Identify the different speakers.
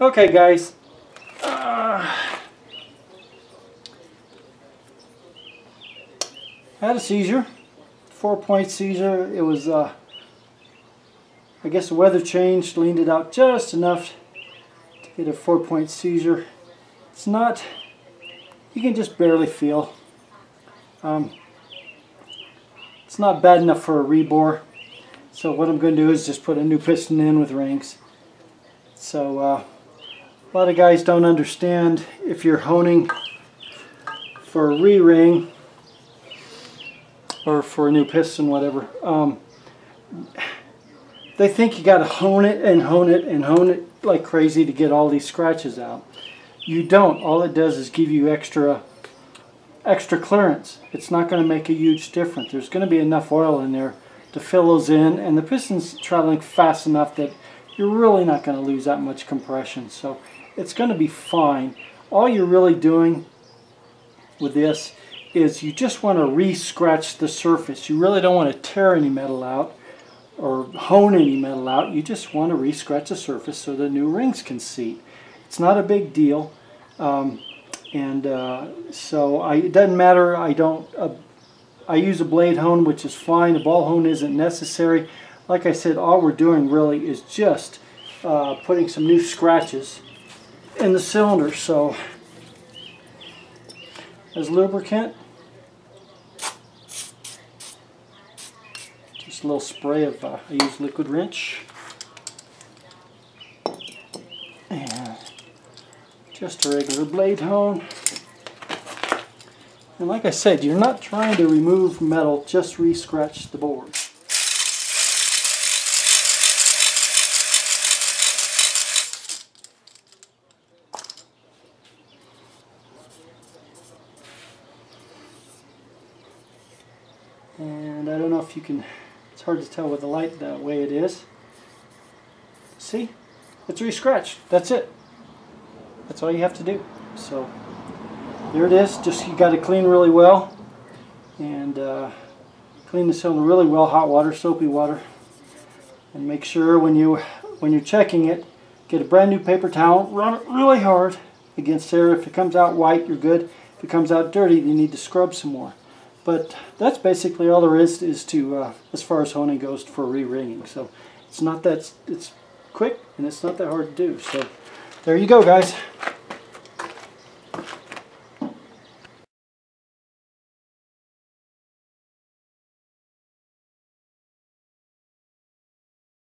Speaker 1: Okay guys, uh, had a seizure, four point seizure. It was, uh, I guess the weather changed, leaned it out just enough to get a four point seizure. It's not, you can just barely feel. Um, it's not bad enough for a rebore. So what I'm going to do is just put a new piston in with rings. So uh, a lot of guys don't understand if you're honing for a re-ring or for a new piston, whatever. Um, they think you got to hone it and hone it and hone it like crazy to get all these scratches out. You don't. All it does is give you extra extra clearance. It's not going to make a huge difference. There's going to be enough oil in there to fill those in and the piston's traveling fast enough that you're really not going to lose that much compression. So it's going to be fine. All you're really doing with this is you just want to re-scratch the surface. You really don't want to tear any metal out or hone any metal out. You just want to re-scratch the surface so the new rings can seat. It's not a big deal. Um, and uh, so I, it doesn't matter. I don't. Uh, I use a blade hone, which is fine. A ball hone isn't necessary. Like I said, all we're doing really is just uh, putting some new scratches in the cylinder. So as lubricant, just a little spray of, uh, I use liquid wrench. And just a regular blade hone. And like I said, you're not trying to remove metal, just re-scratch the bore. And I don't know if you can, it's hard to tell with the light the way it is. See? It's re-scratched. That's it. That's all you have to do. So there it is. Just you got to clean really well and uh, clean the cylinder really well. Hot water, soapy water, and make sure when you when you're checking it, get a brand new paper towel, run it really hard against there. If it comes out white, you're good. If it comes out dirty, you need to scrub some more. But that's basically all there is is to uh, as far as honing goes for re-ringing. So it's not that it's quick and it's not that hard to do. So there you go, guys.